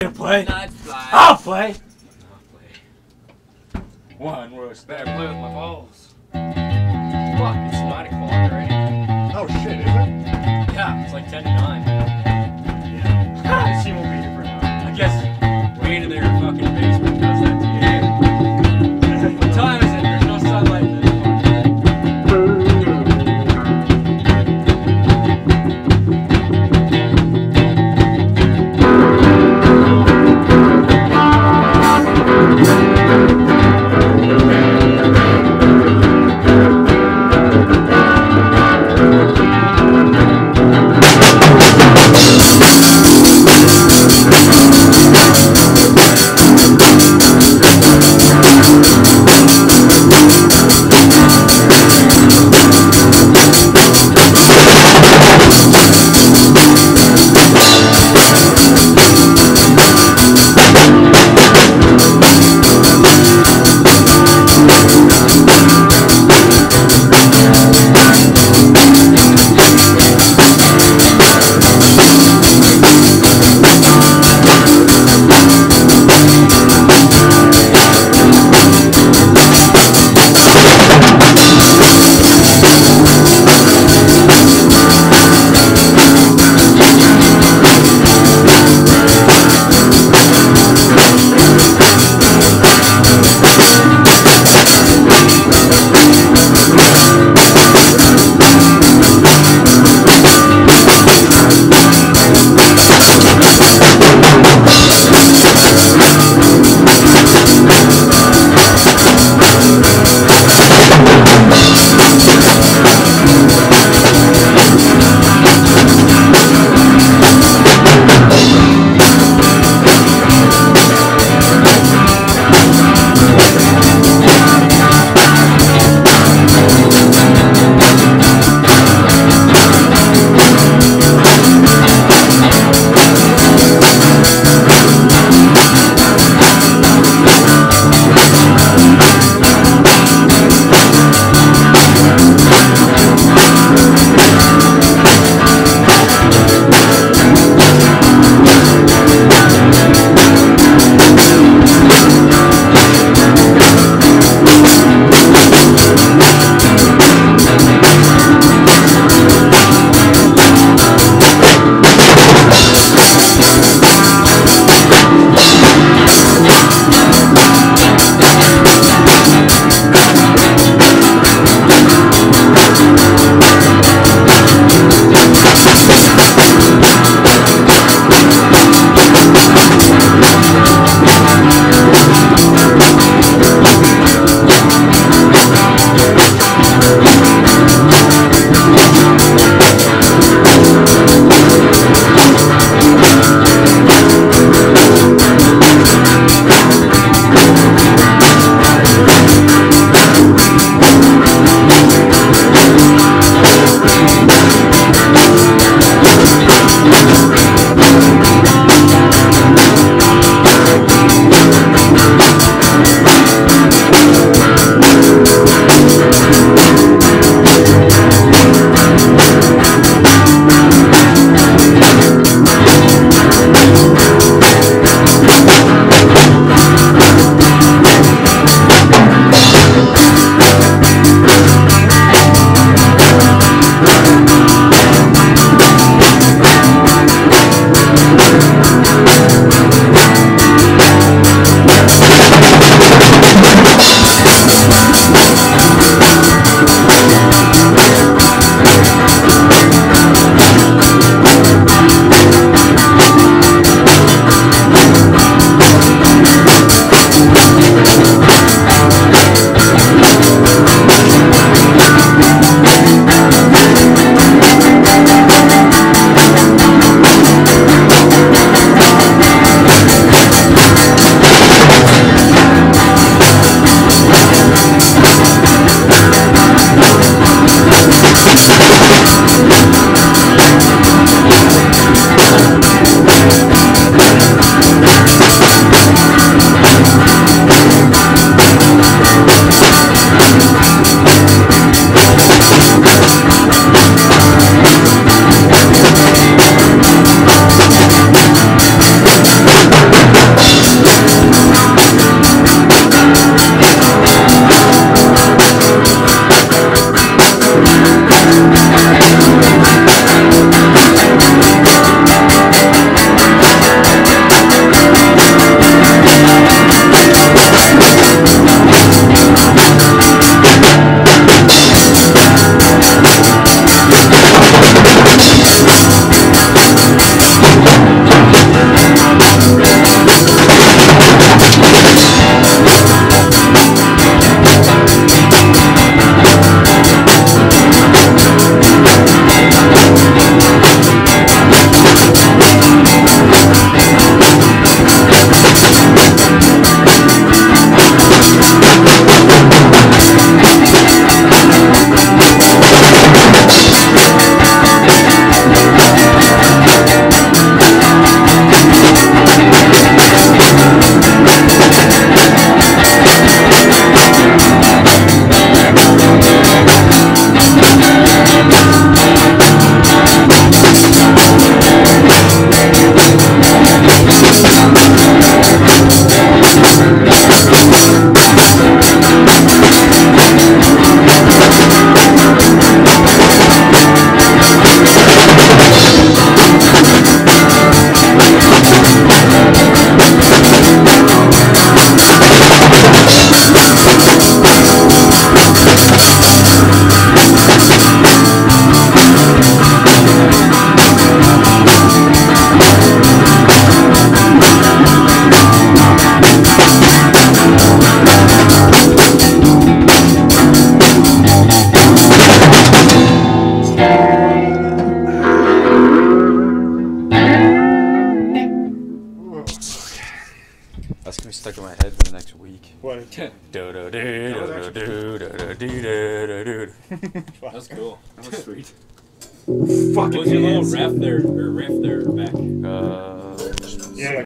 to play? Night fly. I'll play. I'll play. One roast. Better play with my balls. Fuck, it's 9 o'clock already. Oh shit, is it? Yeah, it's like 10 to 9. Stuck in my head for the next week. What? Do do do was cool. That was sweet. What was your little ref there, or riff there, back? Uh, Yeah,